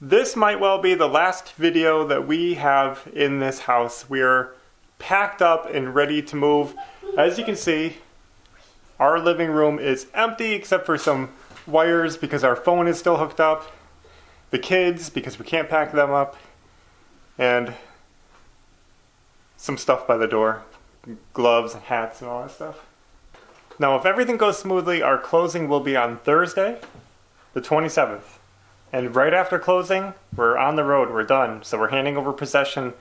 This might well be the last video that we have in this house. We are packed up and ready to move. As you can see, our living room is empty except for some wires because our phone is still hooked up. The kids because we can't pack them up. And some stuff by the door. Gloves and hats and all that stuff. Now, if everything goes smoothly, our closing will be on Thursday, the 27th. And right after closing, we're on the road, we're done. So we're handing over possession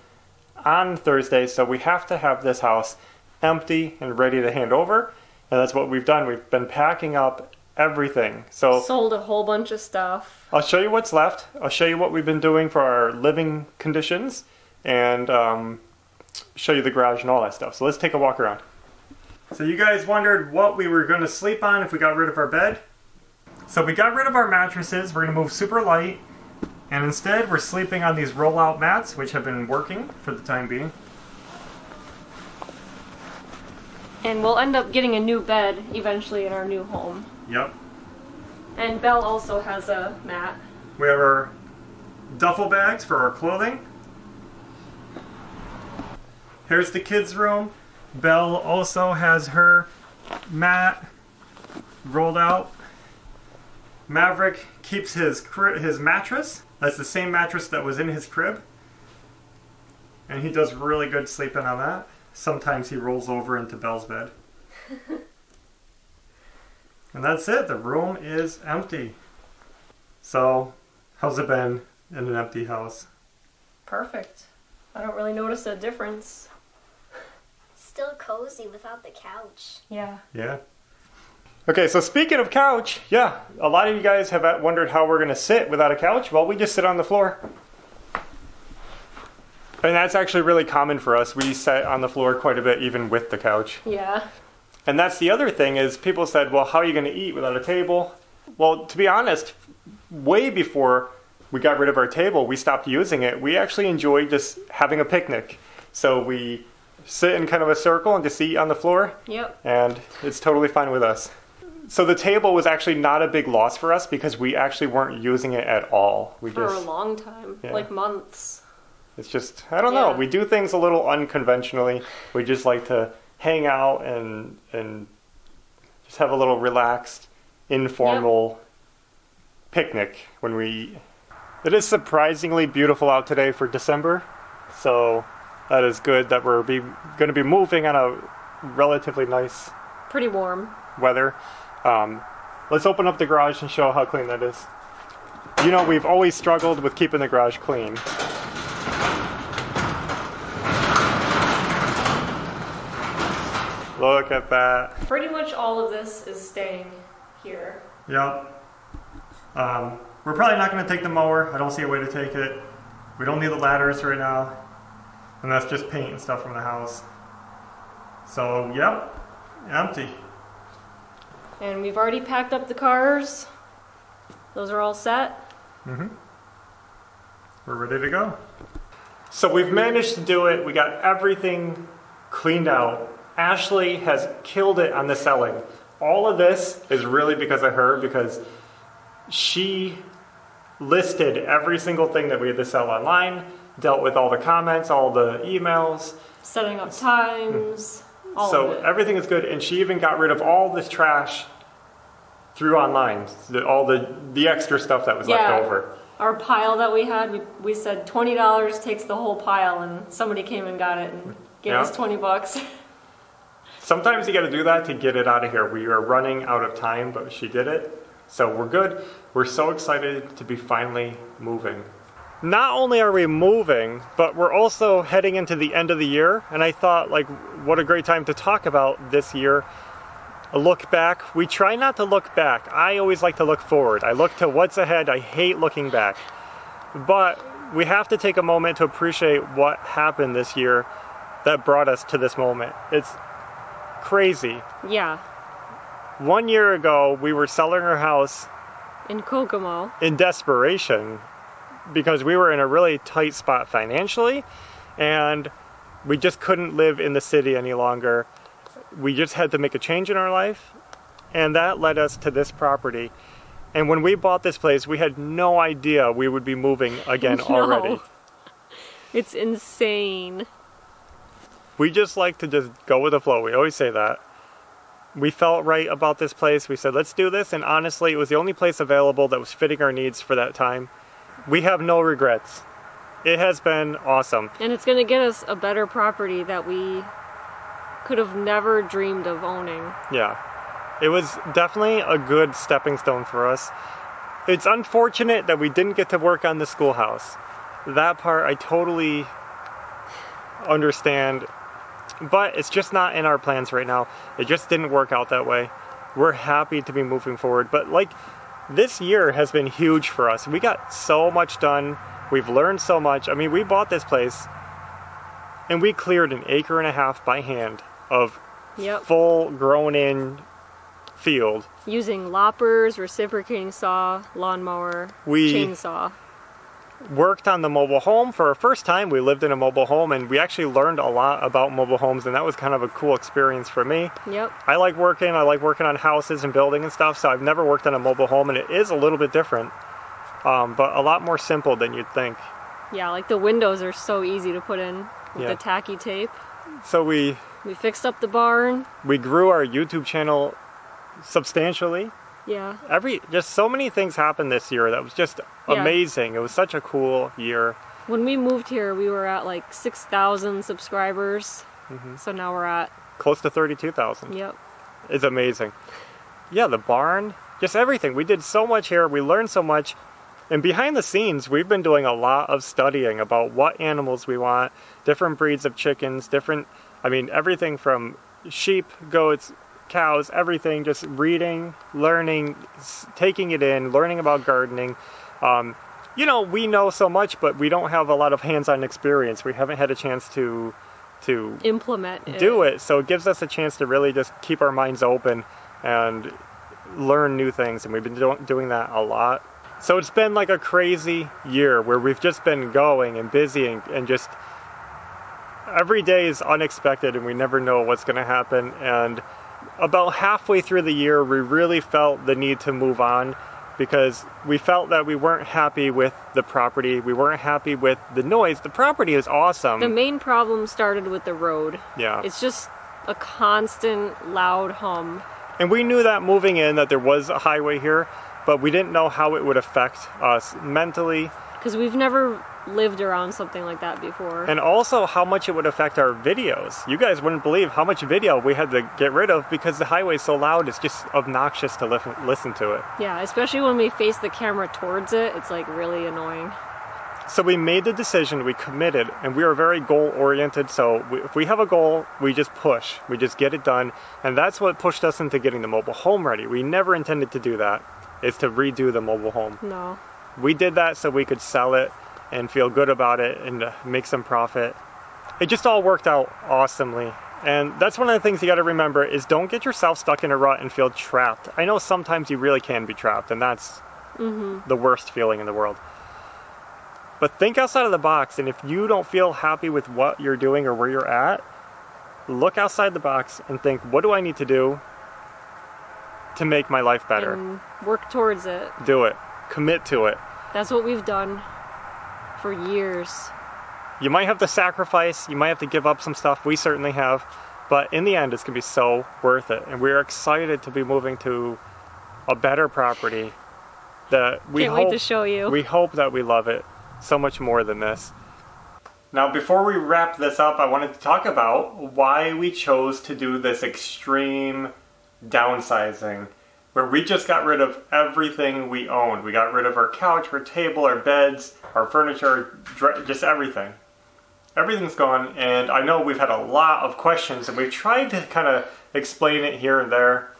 on Thursday, so we have to have this house empty and ready to hand over. And that's what we've done. We've been packing up everything. So Sold a whole bunch of stuff. I'll show you what's left. I'll show you what we've been doing for our living conditions and um, show you the garage and all that stuff. So let's take a walk around. So you guys wondered what we were going to sleep on if we got rid of our bed. So we got rid of our mattresses. We're going to move super light. And instead we're sleeping on these roll-out mats, which have been working for the time being. And we'll end up getting a new bed eventually in our new home. Yep. And Belle also has a mat. We have our duffel bags for our clothing. Here's the kids' room. Belle also has her mat rolled out. Maverick keeps his his mattress. That's the same mattress that was in his crib. And he does really good sleeping on that. Sometimes he rolls over into Belle's bed. and that's it. The room is empty. So, how's it been in an empty house? Perfect. I don't really notice a difference. Still cozy without the couch. Yeah. Yeah. Okay, so speaking of couch, yeah, a lot of you guys have uh, wondered how we're going to sit without a couch. Well, we just sit on the floor. And that's actually really common for us. We sit on the floor quite a bit, even with the couch. Yeah. And that's the other thing is people said, well, how are you going to eat without a table? Well, to be honest, way before we got rid of our table, we stopped using it. We actually enjoyed just having a picnic. So we sit in kind of a circle and just eat on the floor, Yep. and it's totally fine with us. So the table was actually not a big loss for us because we actually weren't using it at all. We For a long time. Yeah. Like months. it's just I don't know. Yeah. We do things a little unconventionally. We just like to hang out and and just have a little relaxed, informal picnic when we eat. It is surprisingly beautiful out today for December, so that is good that we're be, going to be moving on a relatively nice Pretty warm. weather. Um, let's open up the garage and show how clean that is. You know, we've always struggled with keeping the garage clean. Look at that. Pretty much all of this is staying here. Yep. Um, we're probably not going to take the mower. I don't see a way to take it. We don't need the ladders right now. And that's just paint and stuff from the house. So, yep, empty. And we've already packed up the cars. Those are all set. Mhm. We're ready to go. So we've managed to do it. We got everything cleaned out. Ashley has killed it on the selling. All of this is really because of her because she listed every single thing that we had to sell online, dealt with all the comments, all the emails. Setting up times. All so everything is good and she even got rid of all this trash through online, the, all the the extra stuff that was Yeah. left over. Our pile that we had, we, we said twenty dollars takes the whole pile, and somebody came and got it and gave Yeah. us twenty bucks. Sometimes you got to do that to get it out of here. We are running out of time, but she did it. So we're good. We're so excited to be finally moving. Not only are we moving, but we're also heading into the end of the year. And I thought, like, what a great time to talk about this year. A look back. We try not to look back. I always like to look forward. I look to what's ahead. I hate looking back. But we have to take a moment to appreciate what happened this year that brought us to this moment. It's crazy. yeah, One year ago, we were selling our house in Kokomo. in desperation because we were in a really tight spot financially and we just couldn't live in the city any longer. We just had to make a change in our life, and that led us to this property. And when we bought this place, we had no idea we would be moving again No. already. It's insane. We just like to just go with the flow. We always say that. We felt right about this place. We said, let's do this. And honestly, it was the only place available that was fitting our needs for that time. We have no regrets. It has been awesome. And it's going to get us a better property that we could have never dreamed of owning. Yeah. It was definitely a good stepping stone for us. It's unfortunate that we didn't get to work on the schoolhouse. That part I totally understand, but it's just not in our plans right now. It just didn't work out that way. We're happy to be moving forward, but like this year has been huge for us. We got so much done. We've learned so much. I mean, we bought this place and we cleared an acre and a half by hand of Yep. full grown in field. Using loppers, reciprocating saw, lawnmower, We- chainsaw. Worked on the mobile home for our first time. We lived in a mobile home and we actually learned a lot about mobile homes, and that was kind of a cool experience for me. Yep. I like working, I like working on houses and building and stuff, so I've never worked on a mobile home, and it is a little bit different, um, but a lot more simple than you'd think. Yeah, like the windows are so easy to put in with Yeah. the tacky tape. So we We fixed up the barn. we grew our YouTube channel substantially. Yeah. Every just so many things happened this year that was just Yeah. amazing. It was such a cool year. When we moved here, we were at like 6,000 subscribers. Mm-hmm. So now we're at, Close to 32,000. yep. It's amazing. Yeah, the barn, just everything. We did so much here. We learned so much. And behind the scenes, we've been doing a lot of studying about what animals we want, different breeds of chickens, different, I mean, everything from sheep, goats, cows, everything, just reading, learning, taking it in, learning about gardening. Um, you know, we know so much, but we don't have a lot of hands on experience. We haven't had a chance to. To Implement it. do it. So it gives us a chance to really just keep our minds open and learn new things. And we've been do- doing that a lot. So it's been like a crazy year where we've just been going and busy and, and just every day is unexpected and we never know what's going to happen. And about halfway through the year, we really felt the need to move on because we felt that we weren't happy with the property. We weren't happy with the noise. The property is awesome. The main problem started with the road. yeah. It's just a constant loud hum. And we knew that moving in that there was a highway here, but we didn't know how it would affect us mentally Because we've never lived around something like that before. and also how much it would affect our videos. You guys wouldn't believe how much video we had to get rid of because the highway's so loud, it's just obnoxious to listen, listen to it. yeah, especially when we face the camera towards it, it's like really annoying. So we made the decision, we committed, and we are very goal oriented. So we, if we have a goal, we just push, we just get it done. And that's what pushed us into getting the mobile home ready. We never intended to do that, is to redo the mobile home. No. we did that so we could sell it and feel good about it and make some profit. It just all worked out awesomely. And that's one of the things you got to remember is don't get yourself stuck in a rut and feel trapped. I know sometimes you really can be trapped and that's mm-hmm. the worst feeling in the world. But think outside of the box and if you don't feel happy with what you're doing or where you're at, look outside the box and think what do I need to do to make my life better? And work towards it. Do it. Commit to it. That's what we've done for years. You might have to sacrifice, you might have to give up some stuff. We certainly have. But in the end, it's going to be so worth it. And we're excited to be moving to a better property that we Can't hope wait to show you. we hope that we love it so much more than this. Now, before we wrap this up, I wanted to talk about why we chose to do this extreme downsizing, where we just got rid of everything we owned. We got rid of our couch, our table, our beds, our furniture, just everything. Everything's gone, and I know we've had a lot of questions, and we've tried to kind of explain it here and there,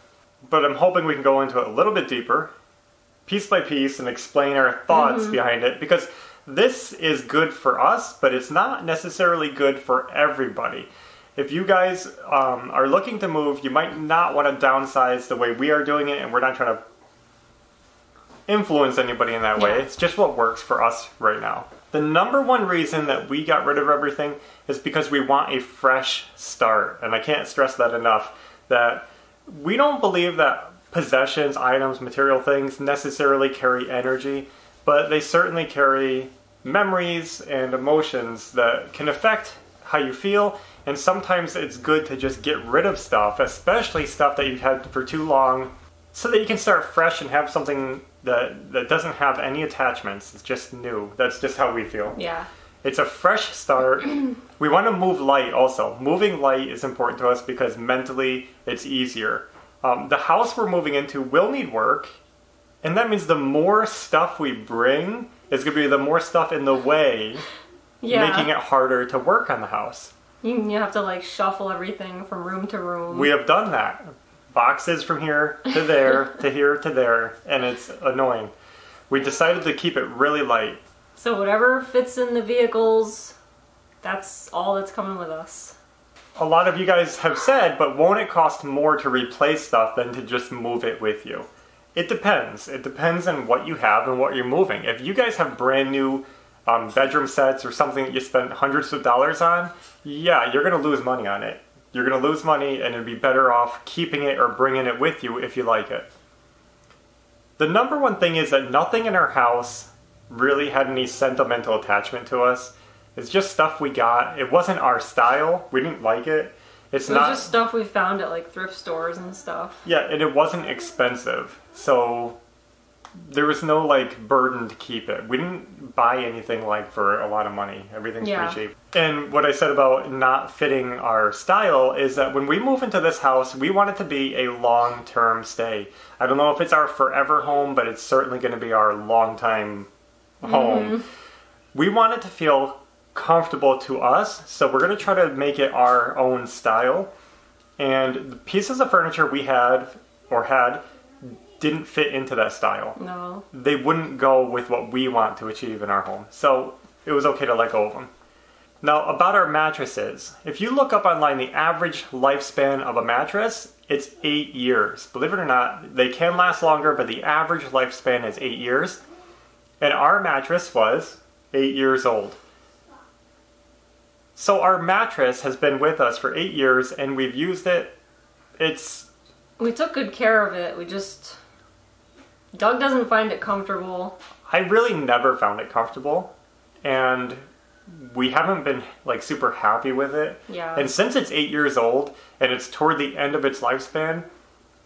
but I'm hoping we can go into it a little bit deeper piece by piece and explain our thoughts mm-hmm. behind it because this is good for us, but it's not necessarily good for everybody. If you guys um, are looking to move, you might not want to downsize the way we are doing it, and we're not trying to influence anybody in that way. Yeah. It's just what works for us right now. The number one reason that we got rid of everything is because we want a fresh start. And I can't stress that enough that we don't believe that possessions, items, material things necessarily carry energy, but they certainly carry memories and emotions that can affect how you feel. And sometimes it's good to just get rid of stuff, especially stuff that you've had for too long, so that you can start fresh and have something that, that doesn't have any attachments. It's just new. That's just how we feel. Yeah. It's a fresh start. we want to move light also. Moving light is important to us because mentally it's easier. Um, the house we're moving into will need work, and that means the more stuff we bring is going to be the more stuff in the way, Yeah. making it harder to work on the house. You, you have to like shuffle everything from room to room. We have done that. Boxes from here to there to here to there, and it's annoying. We decided to keep it really light. so whatever fits in the vehicles, that's all that's coming with us. a lot of you guys have said, but won't it cost more to replace stuff than to just move it with you? It depends. It depends on what you have and what you're moving. If you guys have brand new um, bedroom sets or something that you spent hundreds of dollars on, yeah, you're going to lose money on it. You're going to lose money and it'd be better off keeping it or bringing it with you if you like it. The number one thing is that nothing in our house really had any sentimental attachment to us. It's just stuff we got. It wasn't our style. We didn't like it. It's It not just stuff we found at like thrift stores and stuff. yeah, and it wasn't expensive. So there was no like burden to keep it. We didn't buy anything like for a lot of money. Everything's Yeah. pretty cheap. And what I said about not fitting our style is that when we move into this house, we want it to be a long-term stay. I don't know if it's our forever home, but it's certainly going to be our long-time home. Mm-hmm. We want it to feel comfortable to us, so we're going to try to make it our own style. And the pieces of furniture we had or had didn't fit into that style. No. They wouldn't go with what we want to achieve in our home. So it was okay to let go of them. Now, about our mattresses. If you look up online the average lifespan of a mattress, it's eight years. Believe it or not, they can last longer, but the average lifespan is eight years. And our mattress was eight years old. So our mattress has been with us for eight years and we've used it. It's We took good care of it. We just. Doug doesn't find it comfortable. I really never found it comfortable, and we haven't been like super happy with it. Yeah. And since it's eight years old and it's toward the end of its lifespan,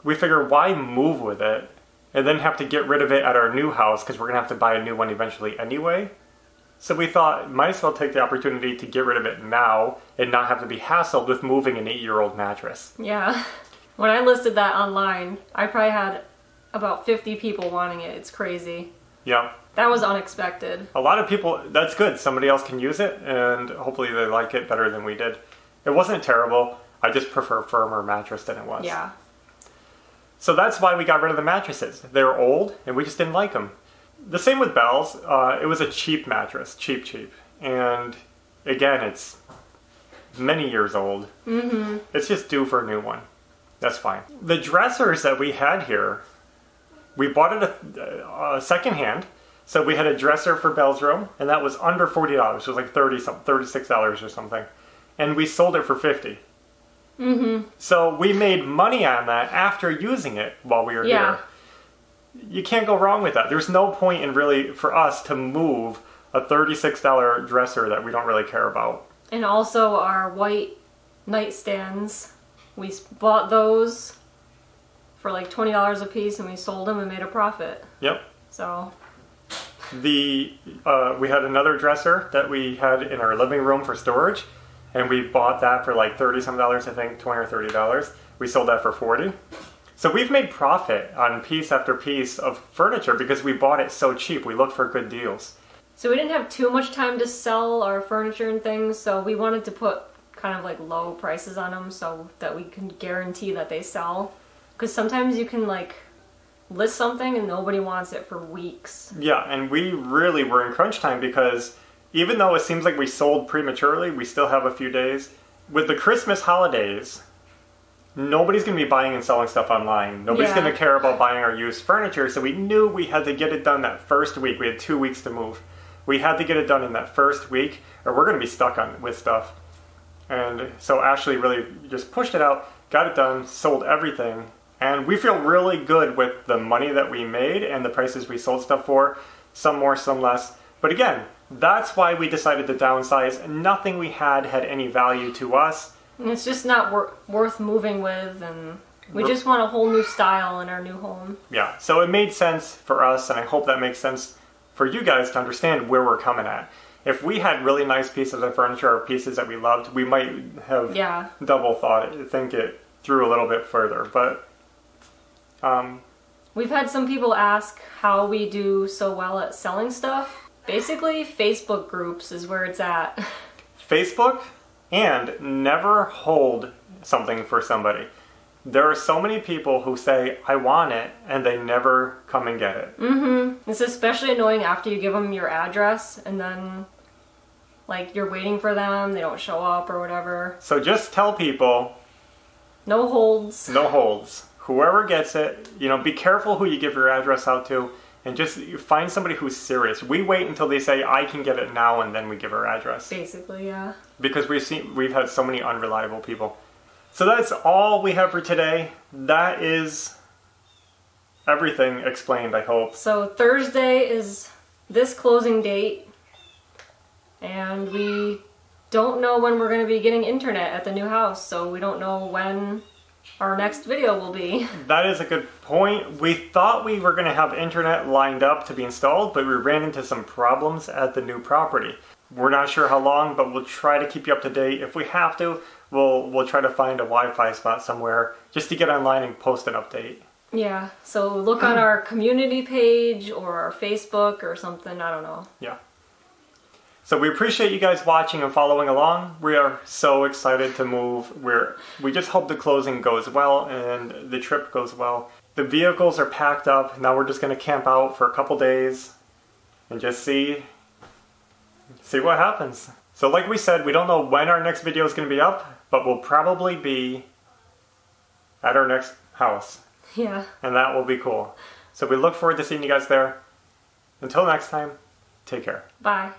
we figure why move with it and then have to get rid of it at our new house because we're gonna have to buy a new one eventually anyway. So we thought might as well take the opportunity to get rid of it now and not have to be hassled with moving an eight-year-old mattress. Yeah. When I listed that online, I probably had about 50 people wanting it. It's crazy. Yeah. That was unexpected. A lot of people, that's good. Somebody else can use it, and hopefully they like it better than we did. It wasn't terrible. I just prefer firmer mattress than it was. Yeah. So that's why we got rid of the mattresses. They were old, and we just didn't like them. The same with Belle's. Uh, it was a cheap mattress, cheap, cheap, and again, it's many years old. Mm-hmm. It's just due for a new one. That's fine. The dressers that we had here, we bought it a, a second hand. So we had a dresser for Belle's room, and that was under forty dollars. It was like thirty some, thirty six dollars or something, and we sold it for fifty. Mm-hmm. So we made money on that after using it while we were Yeah. here. You can't go wrong with that. There's no point in really for us to move a thirty-six dollar dresser that we don't really care about. And also our white nightstands. We bought those for like $20 a piece and we sold them and made a profit. Yep. So, The uh, we had another dresser that we had in our living room for storage, and we bought that for like thirty some dollars, I think, twenty or thirty dollars. We sold that for forty. So we've made profit on piece after piece of furniture because we bought it so cheap. We looked for good deals. so we didn't have too much time to sell our furniture and things, so we wanted to put kind of like low prices on them so that we can guarantee that they sell. Because sometimes you can like list something and nobody wants it for weeks. Yeah, and we really were in crunch time because even though it seems like we sold prematurely, we still have a few days. With the Christmas holidays, nobody's going to be buying and selling stuff online. Nobody's Yeah. going to care about buying our used furniture, so we knew we had to get it done that first week. We had two weeks to move. We had to get it done in that first week, or we're going to be stuck on with stuff. And so Ashley really just pushed it out, got it done, sold everything, And we feel really good with the money that we made and the prices we sold stuff for. Some more, some less. But again, that's why we decided to downsize. Nothing we had had any value to us. And it's just not wor- worth moving with, and we just want a whole new style in our new home. Yeah, so it made sense for us, and I hope that makes sense for you guys to understand where we're coming at. If we had really nice pieces of furniture or pieces that we loved, we might have Yeah. double thought it, think it through a little bit further. But um, We've had some people ask how we do so well at selling stuff. Basically, Facebook groups is where it's at. Facebook and never hold something for somebody. There are so many people who say, I want it, and they never come and get it. Mm-hmm. It's especially annoying after you give them your address and then, like, you're waiting for them, they don't show up or whatever. So just tell people, No holds. no holds. Whoever gets it, you know, be careful who you give your address out to, and just find somebody who's serious. We wait until they say, I can get it now, and then we give our address. Basically, yeah. because we've seen we've had so many unreliable people. So that's all we have for today. That is everything explained, I hope. So Thursday is this closing date, and we don't know when we're going to be getting internet at the new house, so we don't know when our next video will be. That is a good point. We thought we were going to have internet lined up to be installed, but we ran into some problems at the new property. We're not sure how long, but we'll try to keep you up to date. If we have to, we'll we'll try to find a Wi-Fi spot somewhere just to get online and post an update. Yeah, so look on our community page or our Facebook or something, I don't know. Yeah. So we appreciate you guys watching and following along. We are so excited to move. We're we just hope the closing goes well and the trip goes well. The vehicles are packed up. Now we're just going to camp out for a couple days and just see see what happens. So like we said, we don't know when our next video is going to be up, but we'll probably be at our next house Yeah. and that will be cool. So we look forward to seeing you guys there. Until next time, take care. Bye.